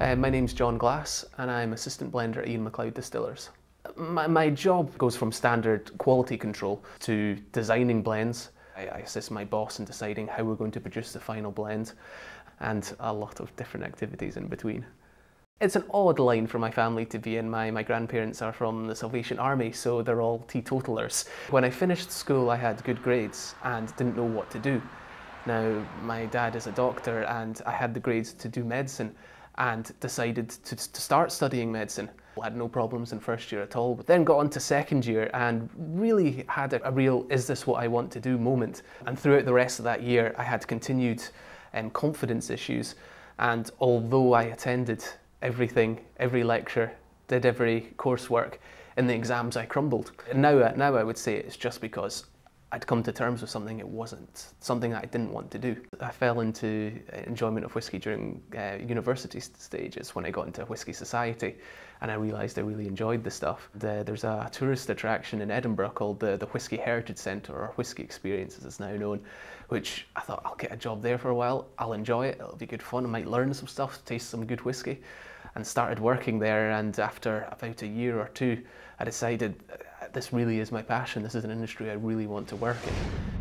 Uh, my name's John Glass and I'm assistant blender at Ian Macleod Distillers. My, my job goes from standard quality control to designing blends. I, I assist my boss in deciding how we're going to produce the final blend and a lot of different activities in between. It's an odd line for my family to be in. My, my grandparents are from the Salvation Army, so they're all teetotalers. When I finished school, I had good grades and didn't know what to do. Now, my dad is a doctor, and I had the grades to do medicine and decided to, to start studying medicine. I had no problems in first year at all, but then got on to second year and really had a, a real is this what I want to do moment. And throughout the rest of that year, I had continued um, confidence issues. And although I attended everything, every lecture, did every coursework, in the exams I crumbled. And now, now I would say it's just because I'd come to terms with something it wasn't, something that I didn't want to do. I fell into enjoyment of whisky during uh, university stages when I got into a whisky society and I realised I really enjoyed the stuff. The, there's a tourist attraction in Edinburgh called the, the Whisky Heritage Centre or Whisky Experience as it's now known, which I thought I'll get a job there for a while, I'll enjoy it, it'll be good fun, I might learn some stuff, taste some good whisky and started working there and after about a year or two I decided this really is my passion. This is an industry I really want to work in.